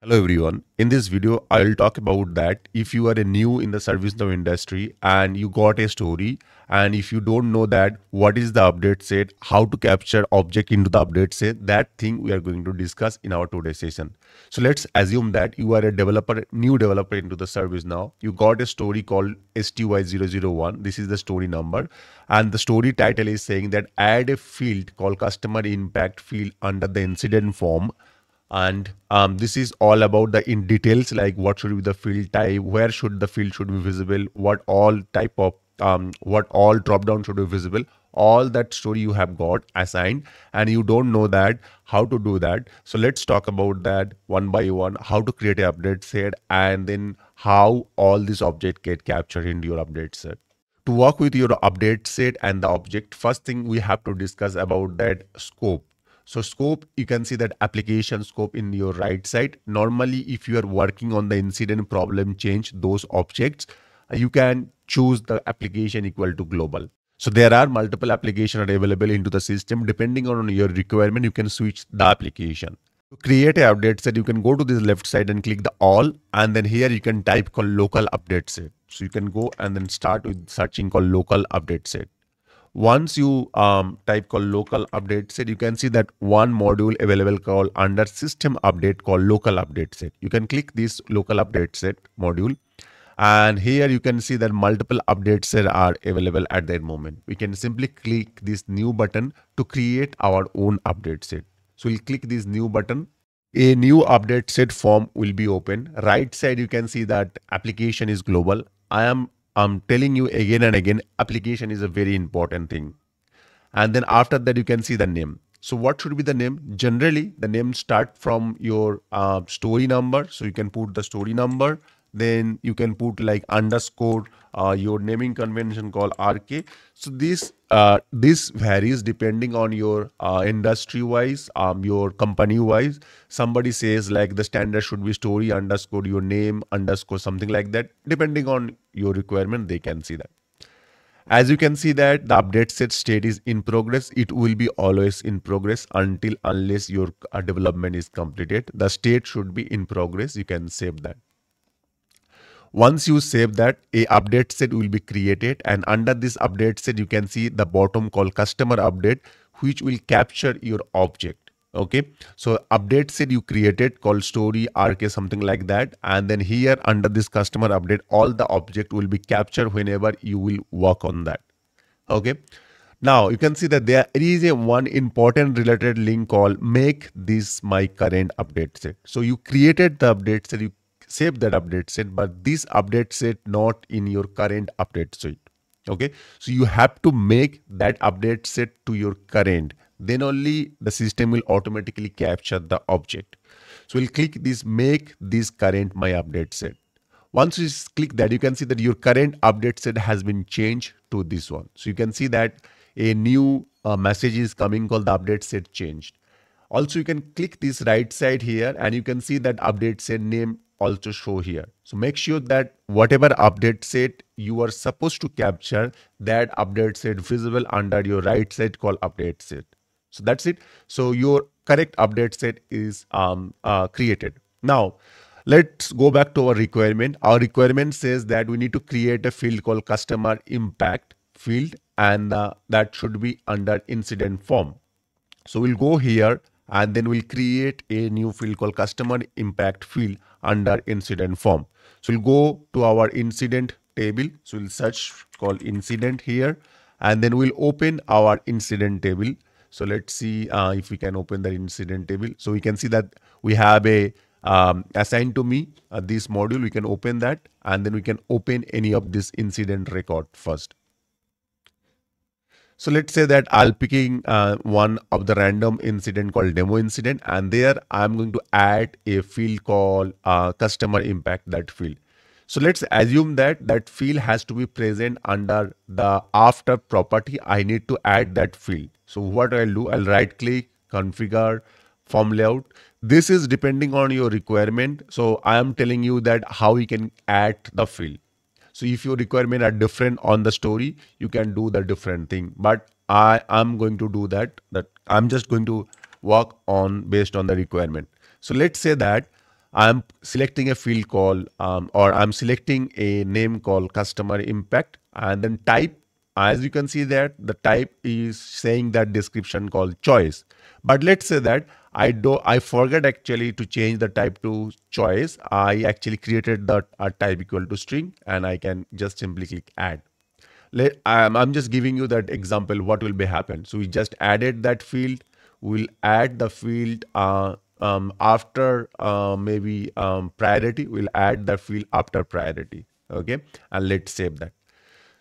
Hello everyone. In this video, I'll talk about that if you are a new in the ServiceNow industry and you got a story and if you don't know that what is the update set, how to capture object into the update set, that thing we are going to discuss in our today's session. So let's assume that you are a developer, new developer into the ServiceNow. You got a story called STY001. This is the story number and the story title is saying that add a field called customer impact field under the incident form and um, this is all about the in details like what should be the field type where should the field should be visible what all type of um, what all drop down should be visible. All that story you have got assigned and you don't know that how to do that. So let's talk about that one by one how to create an update set and then how all these object get captured into your update set. To work with your update set and the object first thing we have to discuss about that scope so scope, you can see that application scope in your right side. Normally, if you are working on the incident problem change those objects, you can choose the application equal to global. So there are multiple applications available into the system. Depending on your requirement, you can switch the application. To create a update set, you can go to this left side and click the all. And then here you can type called local update set. So you can go and then start with searching called local update set. Once you um, type called local update set, you can see that one module available called under system update called local update set. You can click this local update set module and here you can see that multiple updates are available at that moment. We can simply click this new button to create our own update set. So we'll click this new button. A new update set form will be open. Right side you can see that application is global. I am I'm telling you again and again, application is a very important thing. And then after that, you can see the name. So what should be the name? Generally, the name start from your uh, story number. So you can put the story number then you can put like underscore uh, your naming convention called rk so this uh, this varies depending on your uh, industry wise um, your company wise. Somebody says like the standard should be story underscore your name underscore something like that. Depending on your requirement they can see that. As you can see that the update set state is in progress. It will be always in progress until unless your uh, development is completed. The state should be in progress. You can save that once you save that, a update set will be created and under this update set, you can see the bottom called customer update, which will capture your object. Okay, so update set you created called story RK something like that, and then here under this customer update, all the object will be captured whenever you will work on that. Okay. Now you can see that there is a one important related link called make this my current update set. So you created the update set, you save that update set but this update set not in your current update suite okay? So you have to make that update set to your current. Then only the system will automatically capture the object. So we'll click this make this current my update set. Once you click that you can see that your current update set has been changed to this one. So you can see that a new uh, message is coming called the update set changed. Also you can click this right side here and you can see that update set name also show here. So make sure that whatever update set you are supposed to capture, that update set visible under your right side called update set. So that's it. So your correct update set is um, uh, created. Now, let's go back to our requirement. Our requirement says that we need to create a field called customer impact field and uh, that should be under incident form. So we'll go here and then we'll create a new field called customer impact field under incident form. So we'll go to our incident table. So we'll search called incident here and then we'll open our incident table. So let's see uh, if we can open the incident table. So we can see that we have a um, assigned to me uh, this module. We can open that and then we can open any of this incident record first. So let's say that I'll picking uh, one of the random incident called demo incident and there I'm going to add a field called uh, customer impact that field. So let's assume that that field has to be present under the after priority. I need to add that field. So what I'll do, I'll right click, configure, form layout. This is depending on your requirement. So I am telling you that how you can add the field. So if your requirement are different on the story, you can do the different thing. But I am going to do that. That I'm just going to work on based on the requirement. So let's say that I'm selecting a field call um, or I'm selecting a name called customer impact and then type as you can see that the type is saying that description called choice. But let's say that I do I forget actually to change the type to choice. I actually created the type equal to string and I can just simply click add. Let I'm, I'm just giving you that example what will be happen so we just added that field. We'll add the field uh, um, after uh, maybe um, priority. We'll add the field after priority. Okay? And let's save that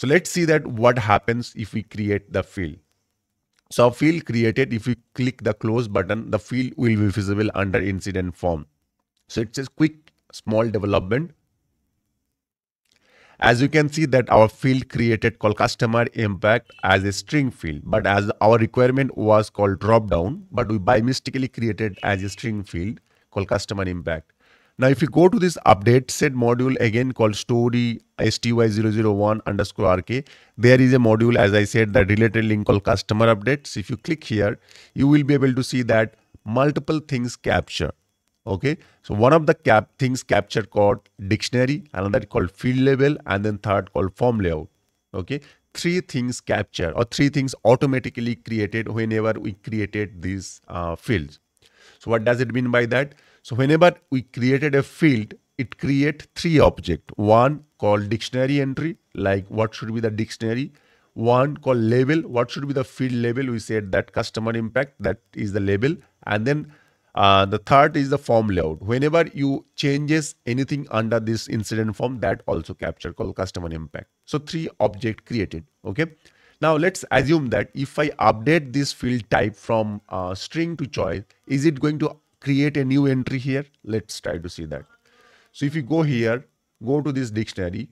so let's see that what happens if we create the field. So field created if you click the close button the field will be visible under incident form. So it's a quick small development. As you can see that our field created called customer impact as a string field, but as our requirement was called drop down, but we by mistakenly created as a string field called customer impact. Now, if you go to this update set module again called story sty001 underscore rk, there is a module, as I said, that related link called customer updates. If you click here, you will be able to see that multiple things capture okay? So one of the cap things captured called dictionary another called field label and then third called form layout okay? Three things capture or three things automatically created whenever we created these uh, fields. So what does it mean by that so whenever we created a field it create three object one called dictionary entry like what should be the dictionary one called label what should be the field label we said that customer impact that is the label and then uh, the third is the form layout. Whenever you changes anything under this incident form, that also capture called customer impact. So three object created. Okay. Now let's assume that if I update this field type from uh, string to choice, is it going to create a new entry here? Let's try to see that. So if you go here, go to this dictionary.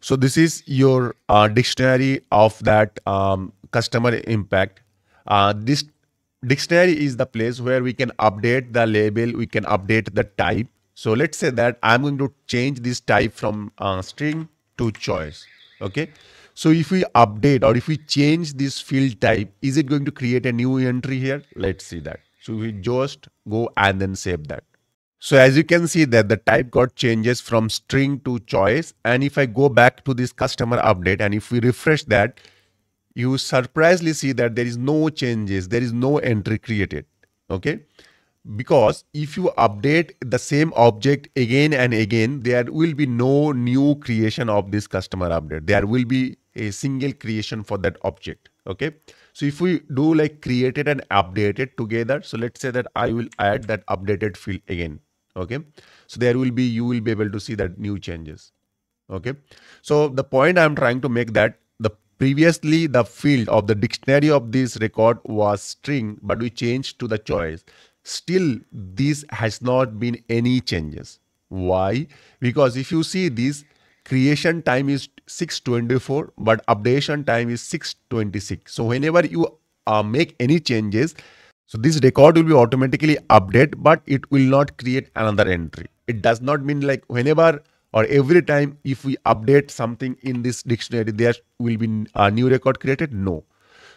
So this is your uh, dictionary of that um, customer impact. Uh, this dictionary is the place where we can update the label, we can update the type. So let's say that I'm going to change this type from uh, string to choice. Okay. So if we update or if we change this field type, is it going to create a new entry here? Let's see that. So we just go and then save that. So as you can see that the type got changes from string to choice. And if I go back to this customer update and if we refresh that, you surprisingly see that there is no changes, there is no entry created. Okay. Because if you update the same object again and again, there will be no new creation of this customer update. There will be a single creation for that object. Okay. So if we do like created and updated together, so let's say that I will add that updated field again. Okay. So there will be, you will be able to see that new changes. Okay. So the point I'm trying to make that the Previously, the field of the dictionary of this record was string, but we changed to the choice. Still, this has not been any changes. Why? Because if you see this, creation time is 624, but updation time is 626. So whenever you uh, make any changes, so this record will be automatically update, but it will not create another entry. It does not mean like whenever or every time if we update something in this dictionary there will be a new record created no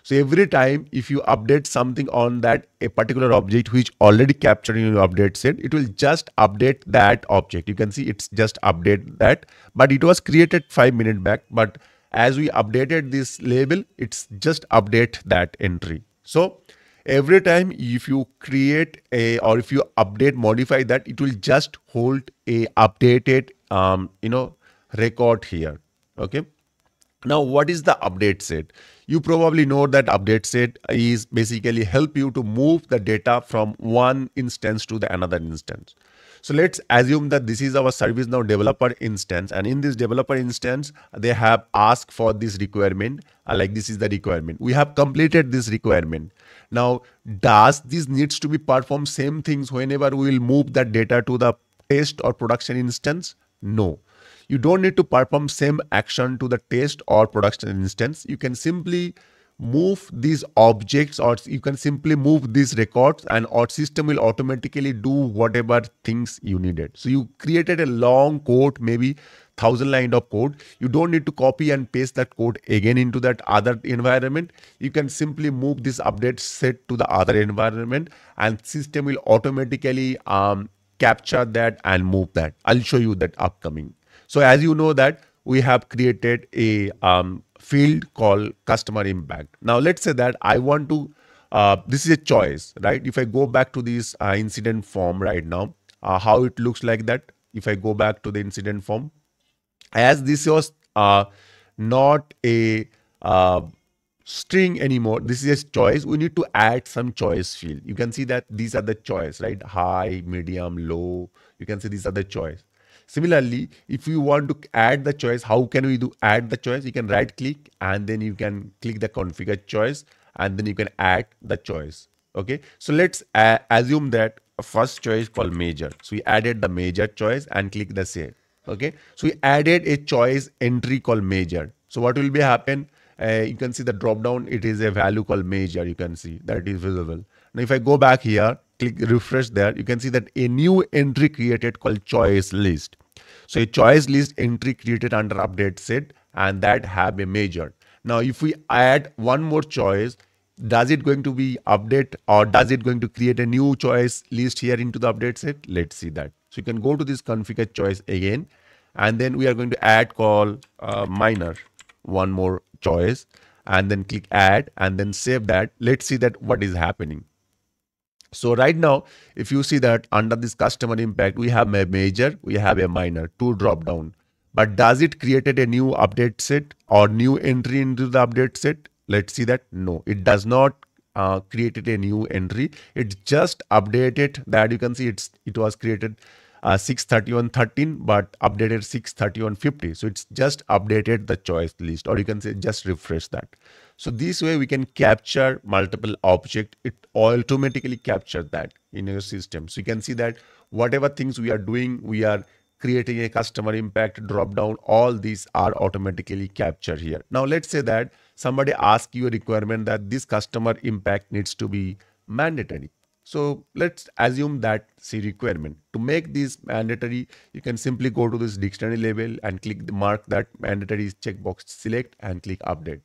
so every time if you update something on that a particular object which already captured in your update set it will just update that object. You can see it's just update that but it was created five minutes back but as we updated this label it's just update that entry. So every time if you create a or if you update modify that it will just hold a updated um, you know record here. Okay now what is the update set you probably know that update set is basically help you to move the data from one instance to the another instance so let's assume that this is our ServiceNow developer instance. And in this developer instance, they have asked for this requirement, uh, like this is the requirement. We have completed this requirement. Now, does this needs to be performed same things whenever we will move that data to the test or production instance? No. You don't need to perform same action to the test or production instance. You can simply move these objects or you can simply move these records and our system will automatically do whatever things you needed. So you created a long code, maybe thousand line of code. You don't need to copy and paste that code again into that other environment. You can simply move this update set to the other environment and system will automatically um, capture that and move that. I'll show you that upcoming. So as you know that we have created a um, field called customer impact. Now let's say that I want to, uh, this is a choice, right? If I go back to this uh, incident form right now, uh, how it looks like that. If I go back to the incident form, as this was uh, not a uh, string anymore. This is a choice. We need to add some choice field. You can see that these are the choice, right? High, medium, low. You can see these are the choice. Similarly, if you want to add the choice, how can we do add the choice? You can right click and then you can click the configure choice and then you can add the choice. Okay. So let's assume that first choice called major. So we added the major choice and click the save. Okay. So we added a choice entry called major. So what will be happen? Uh, you can see the drop down. It is a value called major. You can see that is visible. Now, if I go back here, click refresh there, you can see that a new entry created called choice list. So a choice list entry created under update set and that have a major. Now, if we add one more choice, does it going to be update or does it going to create a new choice list here into the update set? Let's see that. So you can go to this configure choice again, and then we are going to add call uh, minor, one more choice, and then click add and then save that. Let's see that what is happening. So right now, if you see that under this customer impact, we have a major, we have a minor, two drop down. But does it created a new update set or new entry into the update set? Let's see that. No, it does not uh, created a new entry. It just updated that you can see it's it was created uh, 631.13 but updated 631.50. So it's just updated the choice list or you can say just refresh that. So this way we can capture multiple object. It automatically captures that in your system. So you can see that whatever things we are doing, we are creating a customer impact drop down. All these are automatically captured here. Now let's say that somebody asks you a requirement that this customer impact needs to be mandatory. So let's assume that C requirement. To make this mandatory, you can simply go to this dictionary label and click the mark that mandatory checkbox select and click update.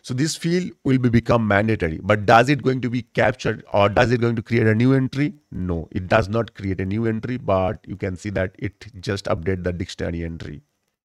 So this field will be become mandatory, but does it going to be captured or does it going to create a new entry? No, it does not create a new entry, but you can see that it just update the dictionary entry.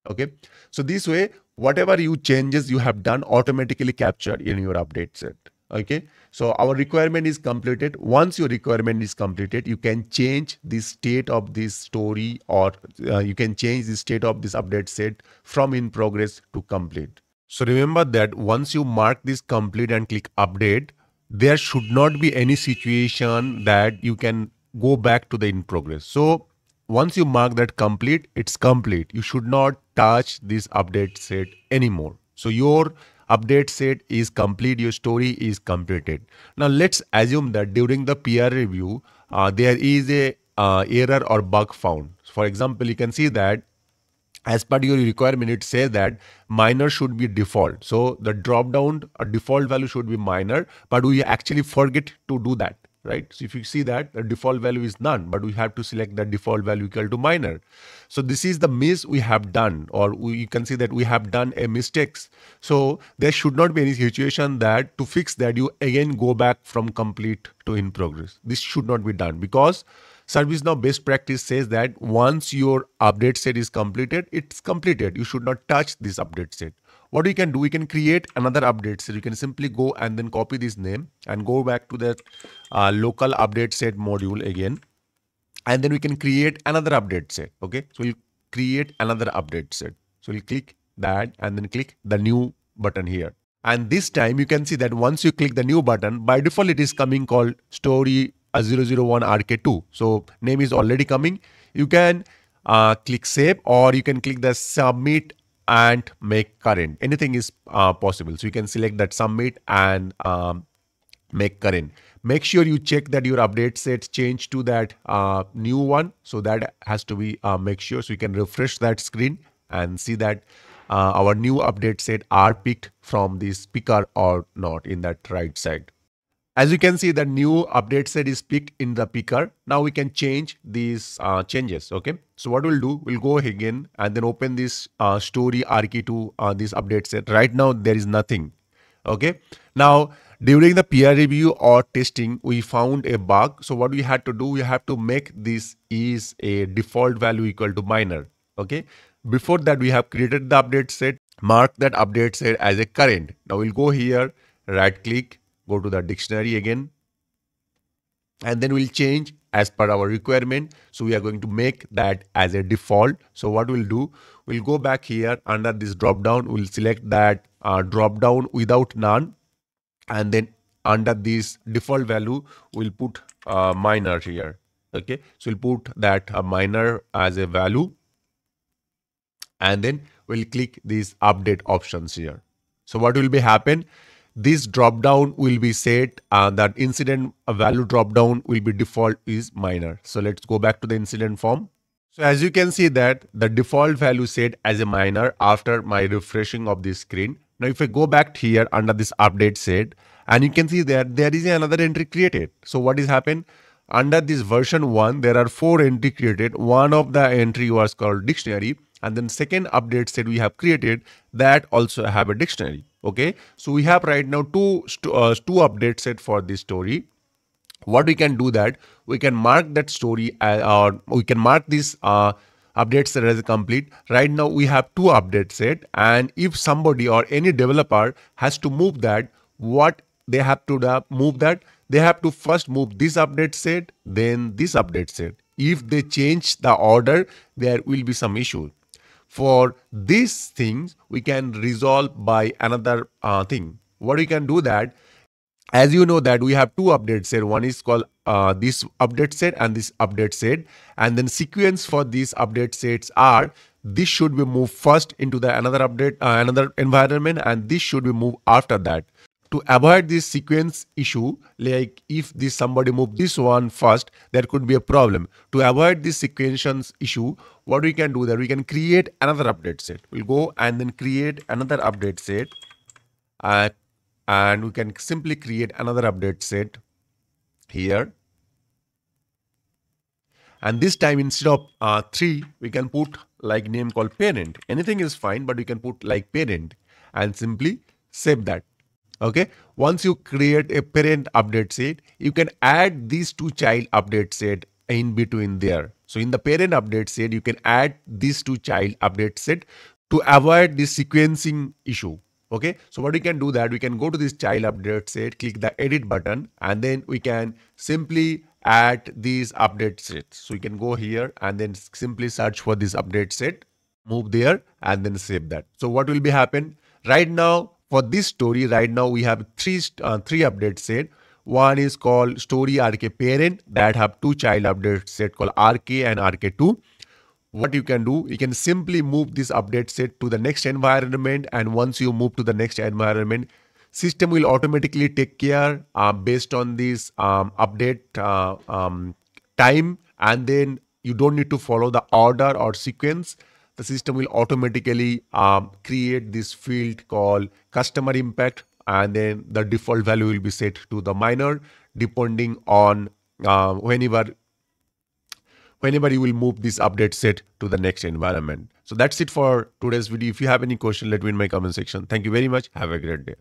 Okay. So this way, whatever you changes you have done automatically captured in your update set. Okay. So our requirement is completed. Once your requirement is completed, you can change the state of this story or uh, you can change the state of this update set from in progress to complete. So remember that once you mark this complete and click update, there should not be any situation that you can go back to the in progress. So once you mark that complete, it's complete. You should not touch this update set anymore. So your update set is complete, your story is completed. Now let's assume that during the peer review, uh, there is a uh, error or bug found. For example, you can see that as per your requirement, it says that minor should be default. So the drop down default value should be minor, but we actually forget to do that, right? So if you see that the default value is none, but we have to select the default value equal to minor. So this is the miss we have done, or we, you can see that we have done a mistakes. So there should not be any situation that to fix that you again go back from complete to in progress. This should not be done because ServiceNow best practice says that once your update set is completed, it's completed. You should not touch this update set. What we can do, we can create another update set. You can simply go and then copy this name and go back to the uh, local update set module again. And then we can create another update set. Okay. So we'll create another update set. So we'll click that and then click the new button here. And this time you can see that once you click the new button, by default it is coming called story a 001 RK2. So name is already coming. You can uh, click save or you can click the submit and make current. Anything is uh, possible. So you can select that submit and um, make current. Make sure you check that your update set change to that uh, new one. So that has to be uh, make sure. So you can refresh that screen and see that uh, our new update set are picked from this picker or not in that right side. As you can see, the new update set is picked in the picker. Now we can change these uh, changes. Okay. So what we'll do, we'll go again and then open this uh, story RK2, uh, this update set. Right now, there is nothing. Okay. Now, during the peer review or testing, we found a bug. So what we had to do, we have to make this is a default value equal to minor. Okay. Before that, we have created the update set, mark that update set as a current. Now we'll go here, right click, go to the dictionary again, and then we'll change as per our requirement. So we are going to make that as a default. So what we'll do, we'll go back here under this drop down, we'll select that uh, drop down without none. And then under this default value, we'll put uh, minor here. Okay, so we'll put that uh, minor as a value. And then we'll click these update options here. So what will be happen? This drop down will be set uh, that incident value drop down will be default is minor. So let's go back to the incident form. So as you can see that the default value set as a minor after my refreshing of the screen. Now if I go back here under this update set and you can see that there is another entry created. So what is happened? Under this version 1 there are four entry created. One of the entry was called dictionary and then second update set we have created that also have a dictionary okay? So we have right now two uh, two updates set for this story. What we can do that we can mark that story uh, or we can mark this uh, update set as complete. Right now we have two update set and if somebody or any developer has to move that what they have to move that they have to first move this update set then this update set. If they change the order there will be some issue for these things, we can resolve by another uh, thing. What we can do that, as you know that we have two update set. One is called uh, this update set and this update set. And then sequence for these update sets are this should be moved first into the another update, uh, another environment, and this should be moved after that to avoid this sequence issue, like if this somebody move this one first, there could be a problem. To avoid this sequence issue, what we can do that we can create another update set. We'll go and then create another update set. Uh, and we can simply create another update set here. And this time instead of uh, 3, we can put like name called parent. Anything is fine, but we can put like parent and simply save that okay? Once you create a parent update set you can add these two child update set in between there. So in the parent update set you can add these two child update set to avoid this sequencing issue. Okay? So what we can do that we can go to this child update set click the edit button and then we can simply add these update sets. So you can go here and then simply search for this update set move there and then save that. So what will be happen? Right now for this story right now we have three uh, three updates set. One is called story rk parent. That have two child updates set called rk and rk2 what you can do you can simply move this update set to the next environment and once you move to the next environment system will automatically take care uh, based on this um, update uh, um, time and then you don't need to follow the order or sequence the system will automatically um, create this field called customer impact and then the default value will be set to the minor depending on uh, whenever whenever you will move this update set to the next environment. So that's it for today's video. If you have any question, let me in my comment section. Thank you very much. Have a great day.